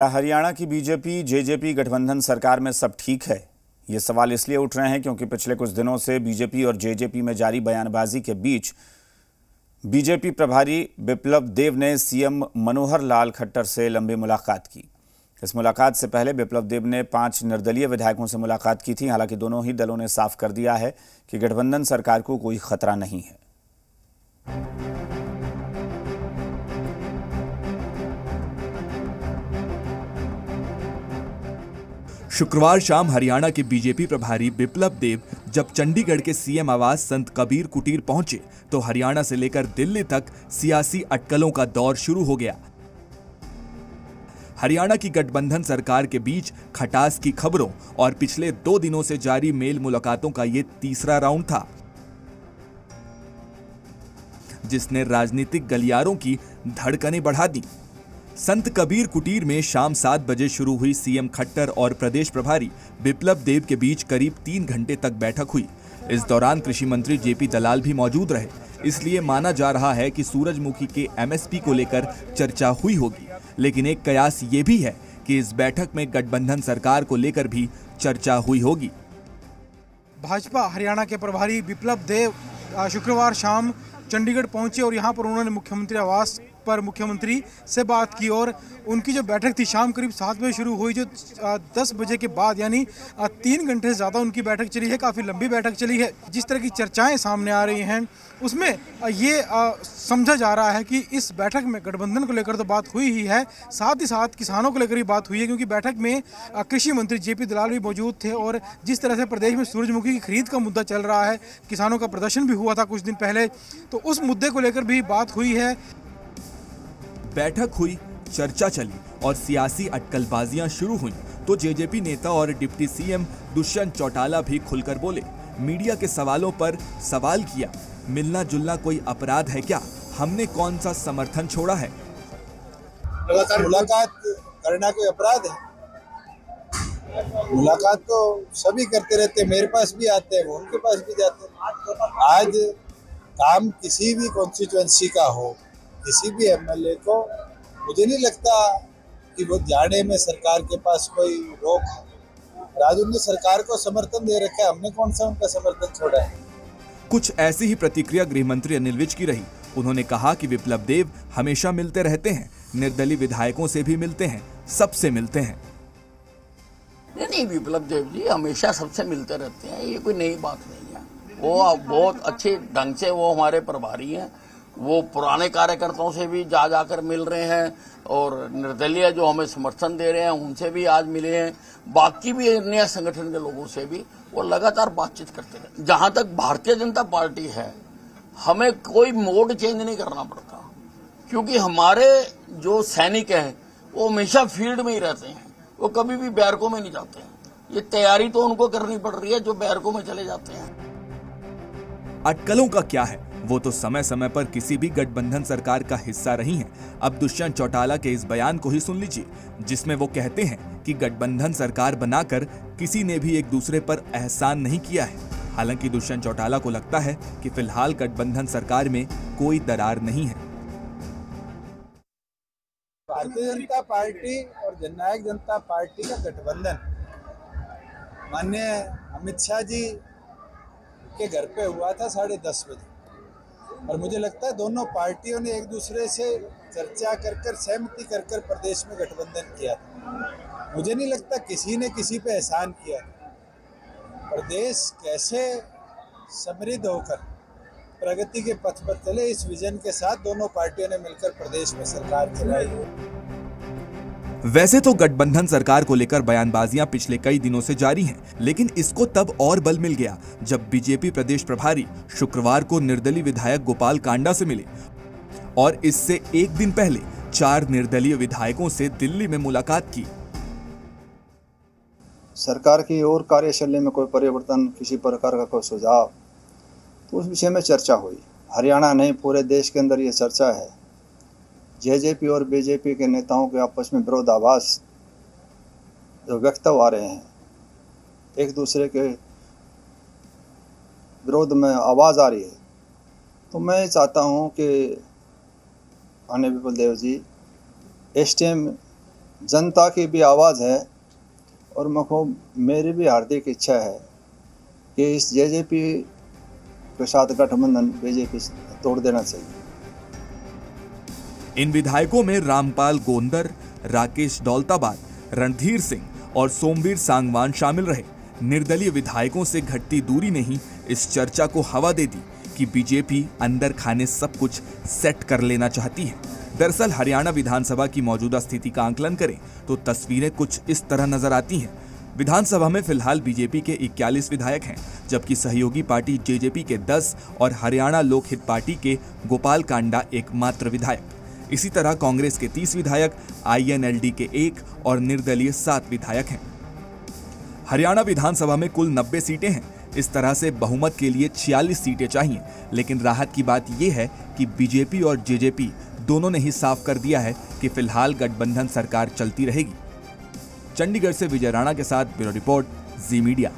हरियाणा की BJP, JJP, गठबंधन सरकार में सब ठीक है? ये सवाल इसलिए उठ रहे हैं क्योंकि पिछले कुछ दिनों से बीजेपी और जेजेपी में जारी बयानबाजी के बीच बीजेपी प्रभारी बिप्लब देव ने सीएम मनोहर लाल खट्टर से लंबी मुलाकात की। इस मुलाकात से पहले बिप्लब देव ने पाँच निर्दलीय विधायकों से मुलाकात की थी। हालाँकि दोनों ही दलों ने साफ़ कर दिया है कि गठबंधन सरकार को कोई खतरा नहीं है। शुक्रवार शाम हरियाणा के बीजेपी प्रभारी बिप्लब देव जब चंडीगढ़ के सीएम आवास संत कबीर कुटीर पहुँचे तो हरियाणा से लेकर दिल्ली तक सियासी अटकलों का दौर शुरू हो गया। हरियाणा की गठबंधन सरकार के बीच खटास की खबरों और पिछले दो दिनों से जारी मेल मुलाकातों का यह तीसरा राउंड था। जिसने राजनीतिक गलियारों की धड़कनें बढ़ा दी। संत कबीर कुटीर में शाम सात बजे शुरू हुई सीएम खट्टर और प्रदेश प्रभारी बिप्लब देव के बीच करीब तीन घंटे तक बैठक हुई। इस दौरान कृषि मंत्री जेपी दलाल भी मौजूद रहे। इसलिए माना जा रहा है कि सूरजमुखी के एमएसपी को लेकर चर्चा हुई होगी। लेकिन एक कयास ये भी है कि इस बैठक में गठबंधन सरकार को लेकर भी चर्चा हुई होगी। भाजपा हरियाणा के प्रभारी बिप्लब देव, शुक्रवार शाम चंडीगढ़ पहुँचे और यहाँ पर उन्होंने मुख्यमंत्री आवास पर मुख्यमंत्री से बात की और उनकी जो बैठक थी शाम करीब सात बजे शुरू हुई, जो दस बजे के बाद, यानी तीन घंटे से ज़्यादा उनकी बैठक चली है, काफ़ी लंबी बैठक चली है। जिस तरह की चर्चाएँ सामने आ रही हैं, उसमें ये समझा जा रहा है कि इस बैठक में गठबंधन को लेकर तो बात हुई ही है, साथ ही साथ किसानों को लेकर ही बात हुई है, क्योंकि बैठक में कृषि मंत्री जेपी दलाल भी मौजूद थे और जिस तरह से प्रदेश में सूरजमुखी की खरीद का मुद्दा चल रहा है, किसानों का प्रदर्शन भी हुआ था कुछ दिन पहले तो उस मुद्दे को लेकर भी बात हुई है। बैठक हुई, चर्चा चली और सियासी अटकलबाजियाँ शुरू हुई। तो जेजेपी नेता और डिप्टी सीएम दुष्यंत चौटाला भी खुलकर बोले, मीडिया के सवालों पर सवाल किया। मिलना जुलना कोई अपराध है क्या? हमने कौन सा समर्थन छोड़ा है? लगातार मुलाकात करना कोई अपराध है? मुलाकात तो सभी करते रहते हैं, मेरे पास भी आते हैं, वो उनके पास भी जाते हैं। आज काम किसी भी कॉन्स्टिट्यूंसी का हो किसी भी एमएलए को मुझे नहीं लगता कि वो जाने में सरकार के पास कोई रोक है। राजू ने सरकार को समर्थन दे रखा है। हमने कौन सा उनका समर्थन छोड़ा है? कुछ ऐसी ही प्रतिक्रिया गृह मंत्री अनिल विज की रही। उन्होंने कहा कि विप्लव देव हमेशा मिलते रहते हैं निर्दलीय विधायकों से भी मिलते हैं सबसे मिलते हैं। नहीं नहीं विप्लव देव जी हमेशा सबसे मिलते रहते हैं ये कोई नई बात नहीं है। वो बहुत अच्छे ढंग से वो हमारे प्रभारी हैं वो पुराने कार्यकर्ताओं से भी जा जाकर मिल रहे हैं और निर्दलीय जो हमें समर्थन दे रहे हैं, उनसे भी आज मिले हैं। बाकी भी अन्य संगठन के लोगों से भी वो लगातार बातचीत करते रहे। जहाँ तक भारतीय जनता पार्टी है, हमें कोई मोड चेंज नहीं करना पड़ता। क्योंकि हमारे जो सैनिक हैं, वो हमेशा फ़ील्ड में ही रहते हैं। वो कभी भी बैरकों में नहीं जाते हैं। ये तैयारी तो उनको करनी पड़ रही है, जो बैरकों में चले जाते हैं। अटकलों का क्या है? वो तो समय समय पर किसी भी गठबंधन सरकार का हिस्सा रही हैं। अब दुष्यंत चौटाला के इस बयान को ही सुन लीजिए, जिसमें वो कहते हैं कि गठबंधन सरकार बनाकर किसी ने भी एक दूसरे पर एहसान नहीं किया है। हालाँकि दुष्यंत चौटाला को लगता है कि फ़िलहाल गठबंधन सरकार में कोई दरार नहीं है। भारतीय जनता पार्टी और जननायक जनता पार्टी का गठबंधन, माननीय अमित शाह जी के घर पे हुआ था साढ़े दस बजे। और मुझे लगता है दोनों पार्टियों ने एक दूसरे से चर्चा कर कर, सहमति कर कर प्रदेश में गठबंधन किया था। मुझे नहीं लगता किसी ने किसी पे एहसान किया प्रदेश कैसे समृद्ध होकर प्रगति के पथ पर चले, इस विजन के साथ दोनों पार्टियों ने मिलकर प्रदेश में सरकार चलाई वैसे तो गठबंधन सरकार को लेकर बयानबाजियाँ पिछले कई दिनों से जारी हैं, लेकिन इसको तब और बल मिल गया जब बीजेपी प्रदेश प्रभारी शुक्रवार को निर्दलीय विधायक गोपाल कांडा से मिले। और इससे एक दिन पहले चार निर्दलीय विधायकों से दिल्ली में मुलाकात की। सरकार की और कार्यशैली में कोई परिवर्तन किसी प्रकार का कोई सुझाव तो उस विषय में चर्चा हुई। हरियाणा नहीं पूरे देश के अंदर ये चर्चा है। जेजेपी और बीजेपी के नेताओं के आपस में विरोधाभास जो व्यक्त आ रहे हैं। एक दूसरे के विरोध में आवाज़ आ रही है। तो मैं चाहता हूँ कि आने विपुल देव जी एस जनता की भी आवाज़ है और मको मेरी भी हार्दिक इच्छा है कि इस जेजेपी के साथ गठबंधन बीजेपी तोड़ देना चाहिए। इन विधायकों में रामपाल गोंदर, राकेश दौलताबाद, रणधीर सिंह और सोमवीर सांगवान शामिल रहे। निर्दलीय विधायकों से घटती दूरी ने ही इस चर्चा को हवा दे दी कि बीजेपी अंदर खाने सब कुछ सेट कर लेना चाहती है। दरअसल हरियाणा विधानसभा की मौजूदा स्थिति का आंकलन करें तो तस्वीरें कुछ इस तरह नज़र आती हैं। विधानसभा में फ़िलहाल बीजेपी के 41 विधायक हैं, जबकि सहयोगी पार्टी जेजेपी के 10 और हरियाणा लोकहित पार्टी के गोपाल कांडा एकमात्र विधायक। इसी तरह कांग्रेस के 30 विधायक आईएनएलडी के एक और निर्दलीय सात विधायक हैं। हरियाणा विधानसभा में कुल 90 सीटें हैं। इस तरह से बहुमत के लिए 46 सीटें चाहिए। लेकिन राहत की बात यह है कि बीजेपी और जेजेपी दोनों ने ही साफ़ कर दिया है कि फ़िलहाल गठबंधन सरकार चलती रहेगी। चंडीगढ़ से विजय राणा के साथ ब्यूरो रिपोर्ट, जी मीडिया।